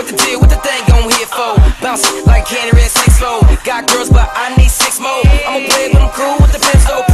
What the deal, what the thing on here for? Bouncing like candy red 6-4 Got girls, but I need six more. I'm a play, but I'm cool with the pistol.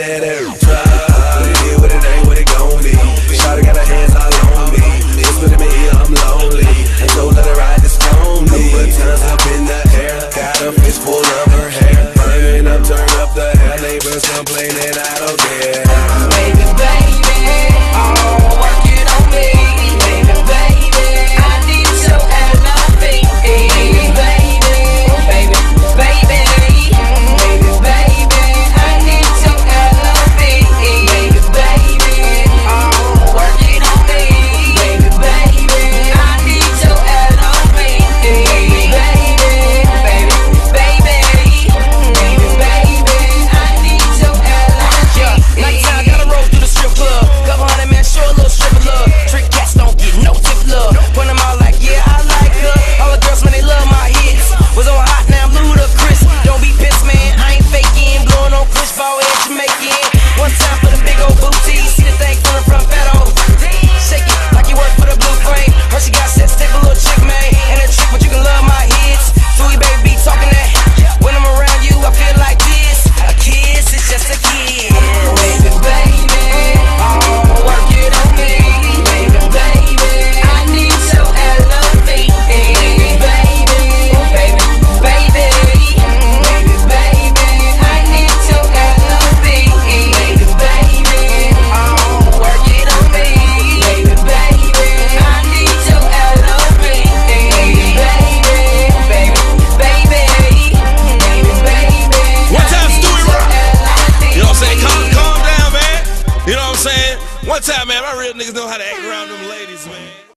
that every time. What it is, what it ain't, what it gon' be. Shawty got her hands all on me. Whispered in my ear, I'm lonely. And told her ride this pony. Put tons up in the air, got a fistful of her hair. Burning up, turn up the air. Neighbors complaining I don't One time, man, my real niggas know how to act around them ladies, man.